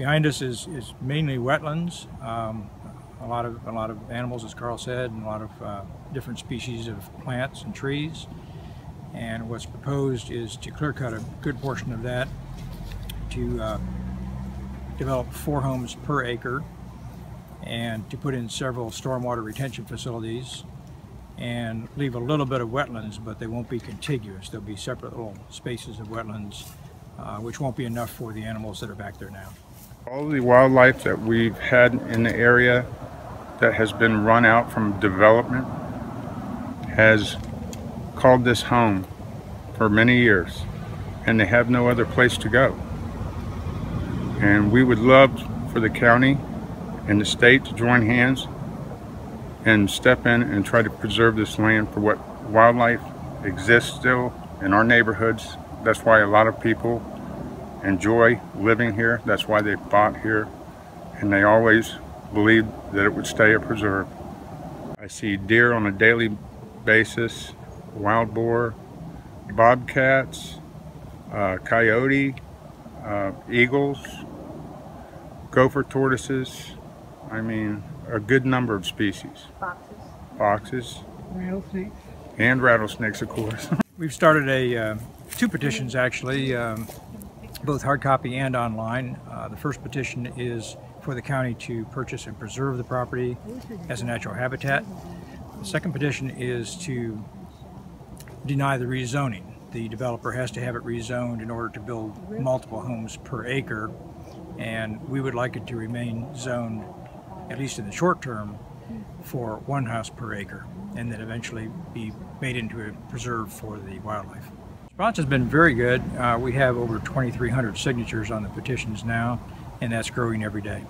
Behind us is, is mainly wetlands. Um, a lot of a lot of animals, as Carl said, and a lot of uh, different species of plants and trees. And what's proposed is to clear cut a good portion of that to uh, develop four homes per acre and to put in several stormwater retention facilities and leave a little bit of wetlands, but they won't be contiguous. There'll be separate little spaces of wetlands, uh, which won't be enough for the animals that are back there now. All the wildlife that we've had in the area that has been run out from development has called this home for many years and they have no other place to go. And we would love for the county and the state to join hands and step in and try to preserve this land for what wildlife exists still in our neighborhoods. That's why a lot of people enjoy living here. That's why they bought here. And they always believed that it would stay a preserve. I see deer on a daily basis, wild boar, bobcats, uh, coyote, uh, eagles, gopher tortoises. I mean, a good number of species. Foxes. Foxes. Rattlesnakes. And rattlesnakes, of course. We've started a uh, two petitions actually, um, both hard copy and online. Uh, the first petition is for the county to purchase and preserve the property as a natural habitat. The second petition is to deny the rezoning. The developer has to have it rezoned in order to build multiple homes per acre, and we would like it to remain zoned, at least in the short term, for one house per acre, and then eventually be made into a preserve for the wildlife. Response has been very good. Uh, we have over 2,300 signatures on the petitions now, and that's growing every day.